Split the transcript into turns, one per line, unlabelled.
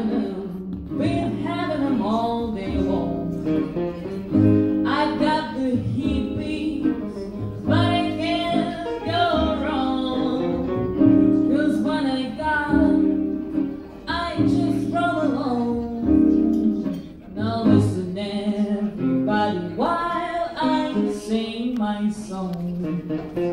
having them, been having them all day long. I've got the hippies, but I can't go wrong. Cause when I got them, I just roll along. Now listen everybody while I sing my song.